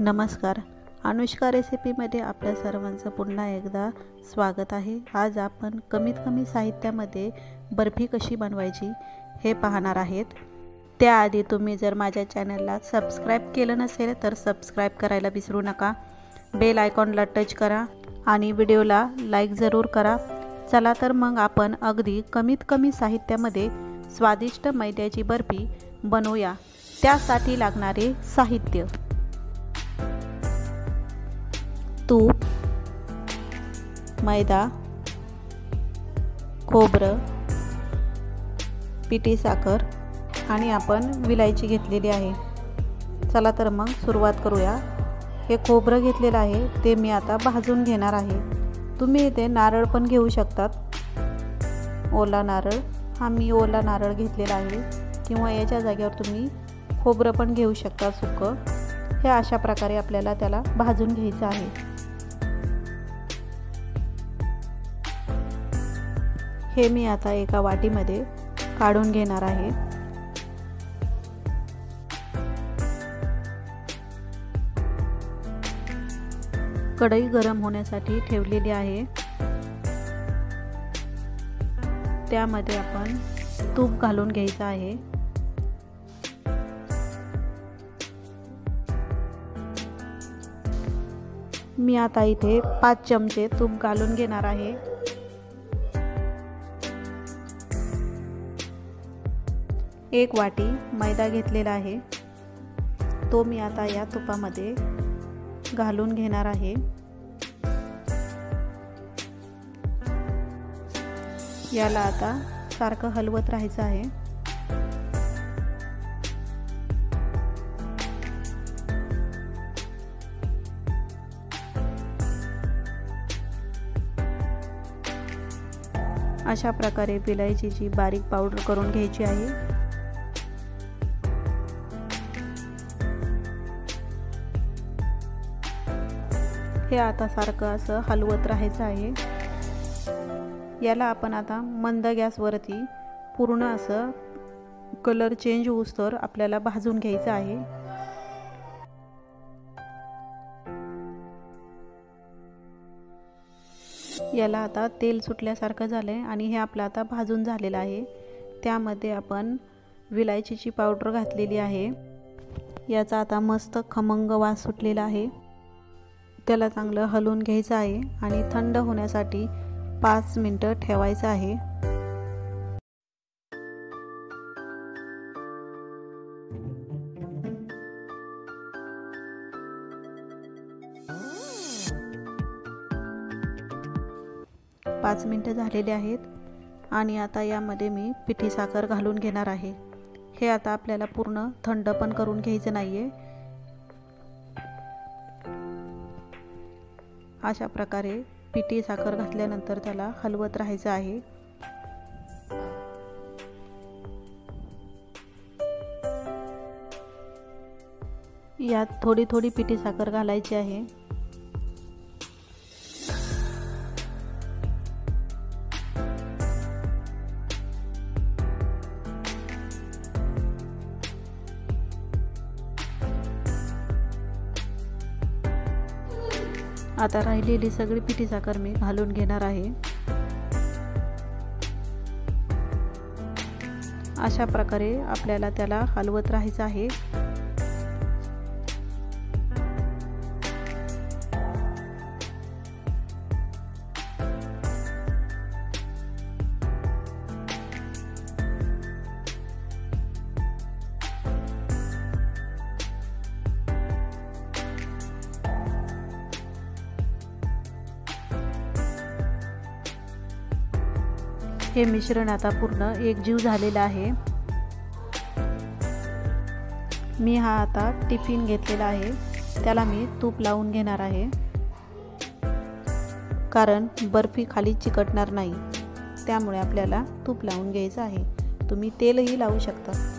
नमस्कार. अनुष्का रेसिपीमध्ये आपल्या सर्वांचं पुन्हा एकदा स्वागत आहे. आज आपण कमीत कमी साहित्यामध्ये बर्फी कशी बनवायची हे पाहणार आहेत. त्याआधी तुम्ही जर माझ्या चॅनलला सबस्क्राईब केलं नसेल तर सबस्क्राईब करायला विसरू नका. बेल आयकॉनला टच करा आणि व्हिडिओला लाईक जरूर करा. चला तर मग आपण अगदी कमीत कमी साहित्यामध्ये स्वादिष्ट मैद्याची बर्फी बनवूया. त्यासाठी लागणारे साहित्य. तूप मैदा खोबरं पिठी साखर आणि आपण विलायची घेतलेली आहे. चला तर मग सुरुवात करूया. हे खोबरं घेतलेलं आहे ते मी आता भाजून घेणार आहे. तुम्ही इथे नारळ पण घेऊ शकतात. ओला नारळ. हा मी ओला नारळ घेतलेला आहे. किंवा याच्या जागेवर तुम्ही खोबरं पण घेऊ शकता सुकं. हे अशा प्रकारे आपल्याला त्याला भाजून घ्यायचं आहे. हे मी आता एका वाटीमध्ये काढून घेणार आहे. कढई गरम होण्यासाठी ठेवलेली आहे. त्यामध्ये आपण तूप घालून घ्यायचं आहे. मी आता इथे पाच चमचे तूप घालून घेणार आहे. एक वाटी मैदा घेतलेला आहे. तो मी आता या तुपामध्ये घालून घेणार आहे. याला आता सारखं हलवत राहायचं आहे. अशा प्रकारे विलायचीची बारीक पावडर करून घ्यायची आहे. हे आता सारखं असं हलवत राहायचं आहे. याला आपण आता मंद गॅसवरती पूर्ण असं कलर चेंज होऊस तर आपल्याला भाजून घ्यायचं आहे. याला आता तेल सुटल्यासारखं झालं आहे आणि हे आपलं आता भाजून झालेलं आहे. त्यामध्ये आपण विलायचीची पावडर घातलेली आहे. याचा आता मस्त खमंग वास सुटलेला आहे. त्याला चांगलं हलवून घ्यायचं आहे आणि थंड होण्यासाठी पाच मिनटं ठेवायचं आहे. पाच मिनटं झालेले आहेत आणि आता यामध्ये मी पिठी साखर घालून घेणार आहे. हे आता आपल्याला पूर्ण थंड पण करून घ्यायचं नाही आहे अशा प्रकारे पिठी साखर घातल्यानंतर त्याला हलवत राहायचं आहे. यात थोडी थोडी पिठी साखर घालायची आहे. आता राहिलेली सगळी पिठी साखर मी घालून घेणार आहे. अशा प्रकारे आपल्याला त्याला हलवत राहायचं आहे. हे मिश्रण आता पूर्ण एकजीव झालेलं आहे. मी हा आता टिफिन घेतलेला आहे. त्याला मी तूप लावून घेणार आहे. कारण बर्फी खाली चिकटणार नाही. त्यामुळे आपल्याला तूप लावून घ्यायचं आहे. तुम्ही तेलही लावू शकता.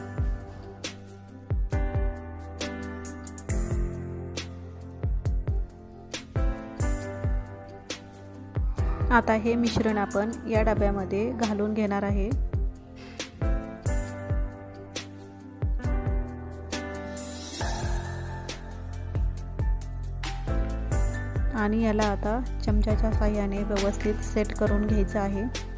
आता हे मिश्रण आपण या डब्यामध्ये घालून घेणार आहे. आणि याला आता चमच्याच्या साह्याने व्यवस्थित सेट करून घ्यायचं आहे.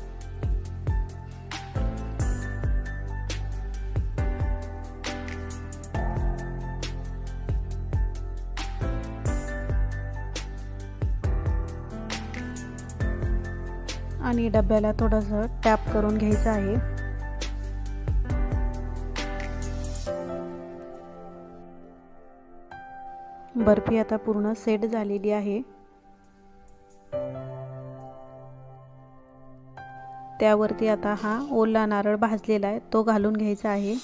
आणि डब्याला थोडंसं टॅप करून घ्यायचं आहे. बर्फी आता पूर्ण सेट झालेली आहे. त्यावरती आता हा ओला नारळ भाजलेला आहे तो घालून घ्यायचा आहे.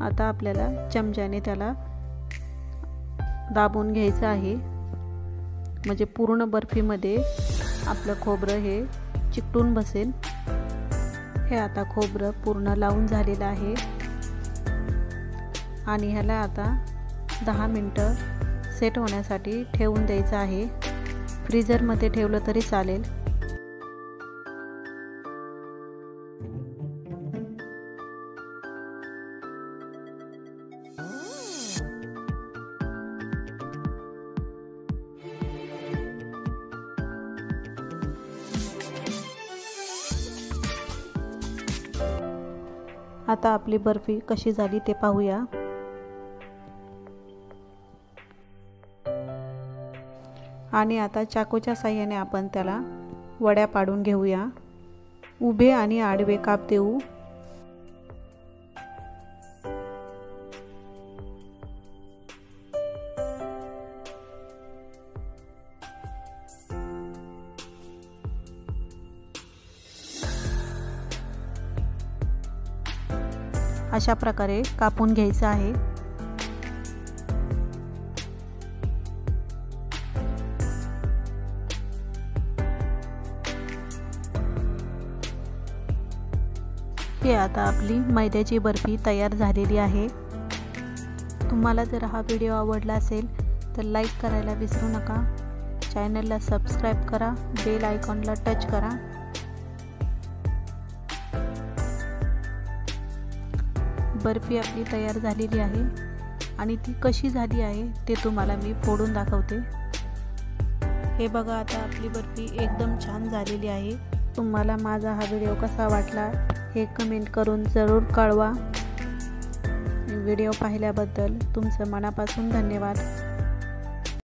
आता आपल्याला चमच्याने त्याला दाबून घ्यायचं आहे. म्हणजे पूर्ण बर्फीमध्ये आपलं खोबरं हे चिकटून बसेल. हे आता खोबरं पूर्ण लावून झालेलं आहे. आणि ह्याला आता दहा मिनटं सेट होण्यासाठी ठेवून द्यायचं आहे. फ्रीजरमध्ये ठेवलं तरी चालेल. आता आपली बर्फी कशी झाली ते पाहूया. आणि आता चाकूच्या साह्याने आपण त्याला वड्या पाडून घेऊया. उभे आणि आडवे काप देऊ. अशा प्रकारे कापून घ्यायचं आहे. हे आता आपली मैद्याची बर्फी तयार झालेली आहे. तुम्हाला जर हा व्हिडिओ आवडला असेल तर लाईक करायला विसरू नका. चॅनलला सबस्क्राईब करा बेल आयकॉनला टच करा. बर्फी आपली तयार झालेली आहे. आणि ती कशी झाली आहे ते तुम्हाला मी फोडून दाखवते. हे बघा आता आपली बर्फी एकदम छान झालेली आहे. तुम्हाला माझा हा व्हिडिओ कसा वाटला हे कमेंट करून जरूर कळवा. व्हिडिओ पाहिल्याबद्दल तुमचं मनापासून धन्यवाद.